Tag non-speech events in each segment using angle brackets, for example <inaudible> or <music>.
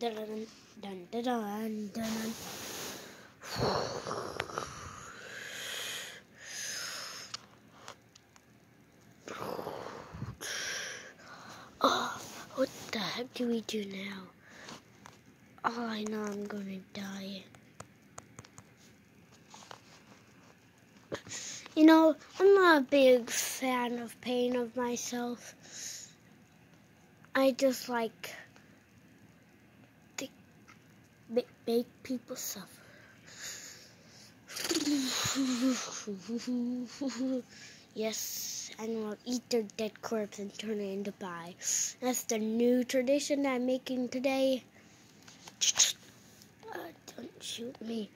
Dun dun dun dun dun dun. Oh, what the heck do we do now? Oh, I know I'm gonna die. You know, I'm not a big fan of pain of myself. I just like to ma- make people suffer. yes, and we'll eat their dead corpse and turn it into pie. That's the new tradition I'm making today. Uh, don't shoot me.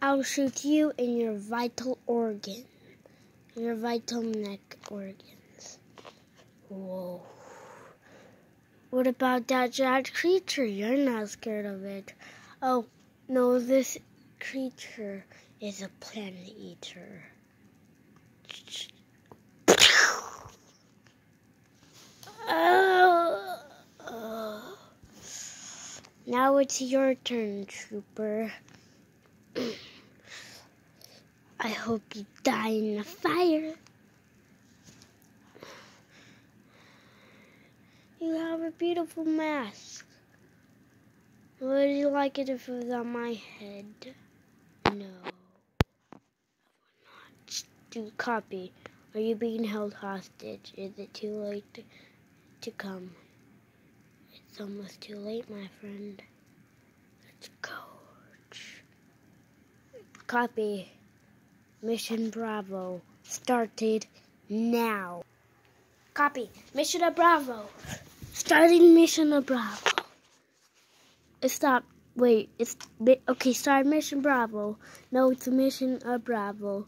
I'll shoot you in your vital organ, your vital neck organs. Whoa. What about that giant creature? You're not scared of it. Oh, no, this creature is a planet eater. Oh. Now it's your turn, Trooper. <clears throat> I hope you die in the fire. You have a beautiful mask. Would you like it if it was on my head? No. Not. Do copy. Are you being held hostage? Is it too late to, to come? It's almost too late, my friend. Let's go. Copy. Mission Bravo started now. Copy. Mission Bravo. Starting Mission Bravo. stopped. Wait. It's okay. Start Mission Bravo. No, it's Mission of Bravo.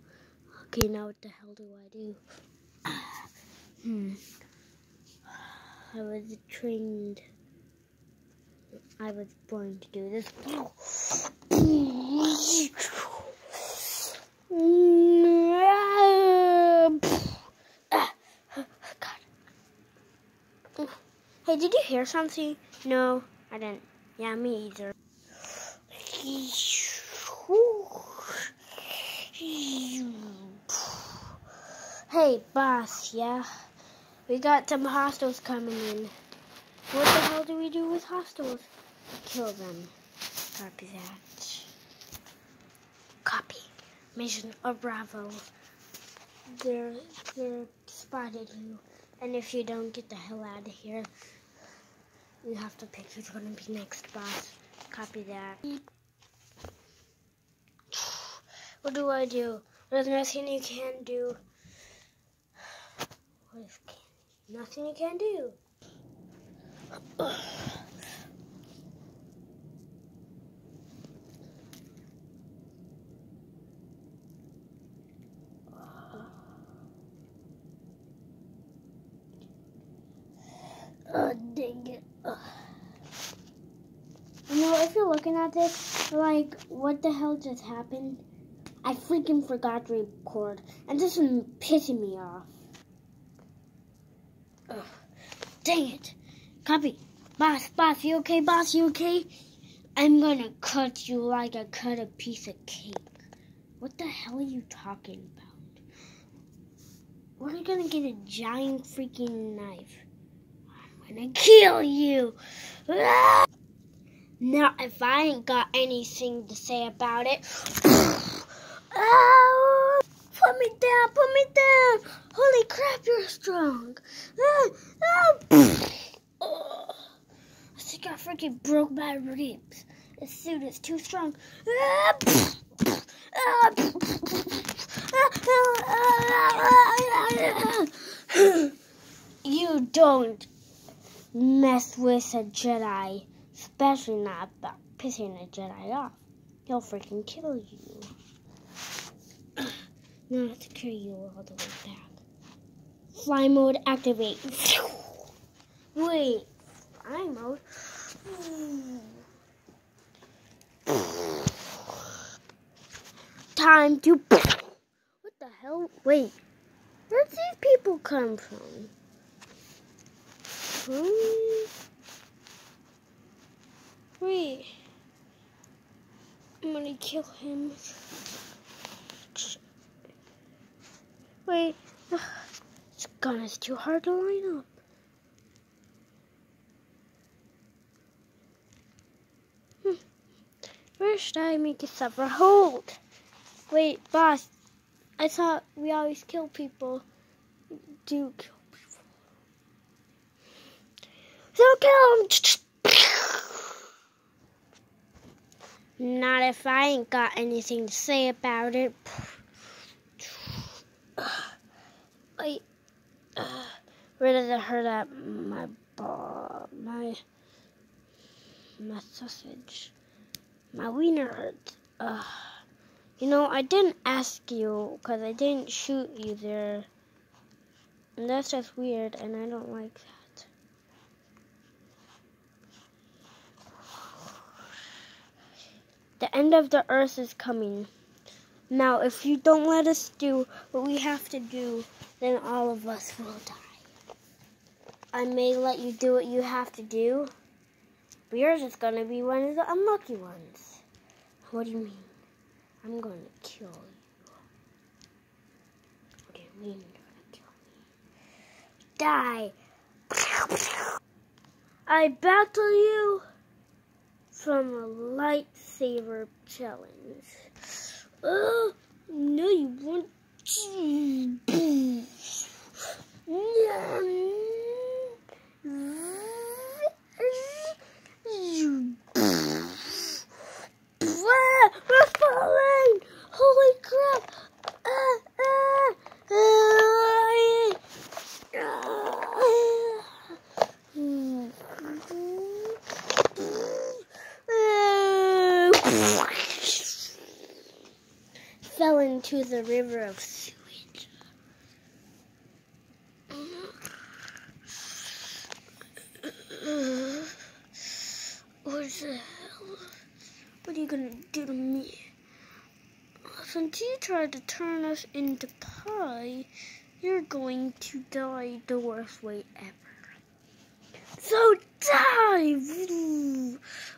Okay, now what the hell do I do? <sighs> hmm. I was trained. I was born to do this. Hey, did you hear something? No, I didn't. Yeah, me either. Hey, boss, yeah? We got some hostiles coming in. What the hell do we do with hostiles? Kill them. Copy that. Copy. Mission of Bravo. They're, they're spotted you. And if you don't get the hell out of here, you have to pick who's to be next, boss. Copy that. What do I do? There's nothing you can do. What if can, nothing you can do? Oh, dang it. Ugh. You know, if you're looking at this, like, what the hell just happened? I freaking forgot to record, and this is pissing me off. Ugh. Dang it. Copy. Boss, boss, you okay, boss, you okay? I'm gonna cut you like I cut a piece of cake. What the hell are you talking about? We're gonna get a giant freaking knife. Gonna kill you. Now, if I ain't got anything to say about it, <sighs> oh, put me down, put me down. Holy crap, you're strong. Ah. <sighs> Oh, <sighs> I think I freaking broke my ribs. This suit is too strong. You don't mess with a Jedi, especially not about pissing a Jedi off. He'll freaking kill you. Now I have to carry you all the way back. Fly mode activate. <coughs> Wait, fly mode? Hmm. <coughs> Time to. <coughs> What the hell? Wait, where did these people come from? Hmm? Wait. I'm gonna kill him. Wait. This gun is too hard to line up. Hmm. Where should I make a sever hold? Wait, boss. I thought we always kill people. Do So kill him! Not if I ain't got anything to say about it. I uh, where does it hurt at my my my sausage? My wiener hurts. Uh, you know, I didn't ask you because I didn't shoot you there. And that's just weird, and I don't like that. The end of the earth is coming. Now, if you don't let us do what we have to do, then all of us will die. I may let you do what you have to do, but you're just going to be one of the unlucky ones. What do you mean? I'm going to kill you. What do you mean you're going to kill me? Die! I battle you from a lightsaber challenge. Oh, no, you won't. We're into the river of sewage. What the hell? What are you gonna do to me? Since you tried to turn us into pie, you're going to die the worst way ever. So die!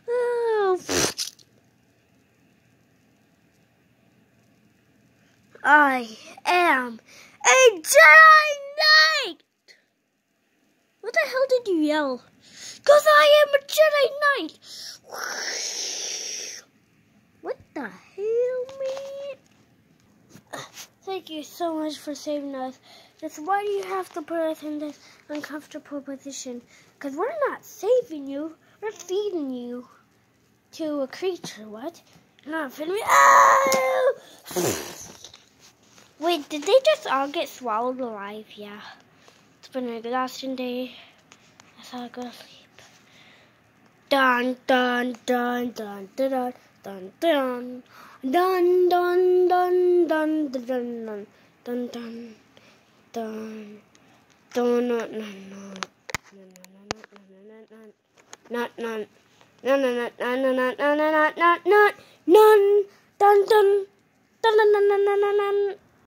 Oh. I am a Jedi Knight! What the hell did you yell? Because I am a Jedi Knight! What the hell, man? Thank you so much for saving us. Just why do you have to put us in this uncomfortable position? Because we're not saving you. We're feeding you to a creature. What? Not feeding me. Oh! Wait, did they just all get swallowed alive? Yeah. It's been an exhausting day. I thought I'd go to sleep. Dun dun dun dun dun dun dun dun dun dun dun dun dun dun dun dun dun dun dun not none no no no no no no no no no no no none dun dun dun dun dun dun dun dun